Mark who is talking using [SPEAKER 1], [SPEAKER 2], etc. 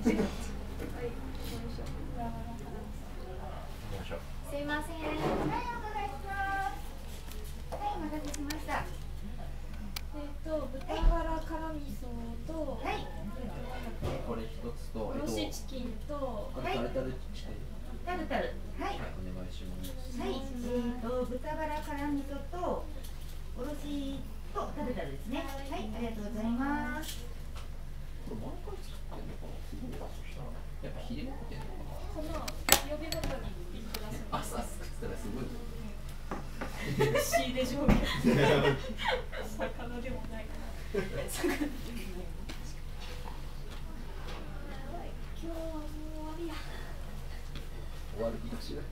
[SPEAKER 1] はい、よい。しょ。すい。ません。
[SPEAKER 2] はい、お伺い。します。はい、お待たせしました。
[SPEAKER 1] えっと、豚バラ辛味噌と、
[SPEAKER 2] はい、
[SPEAKER 3] これ一つと、
[SPEAKER 1] おろしチキンと、
[SPEAKER 3] あとタルタルチキン。
[SPEAKER 2] タルタル。はい。
[SPEAKER 3] はい、お願い。します。
[SPEAKER 2] はい、えっ、と豚バラ辛味噌とおろしとタルタルですね。はい、ありがとうござい。ます。
[SPEAKER 3] これ毎回作ってんのかなすごいな、そしたら。やっぱヒレ持ってんのかな
[SPEAKER 1] この曜日ごとにピンク出す。
[SPEAKER 3] 朝作ったらすごい。
[SPEAKER 1] 仕入れ上下。魚でもないかな。魚でもない。今日はもう。終わりや。
[SPEAKER 3] 終わる気がしない。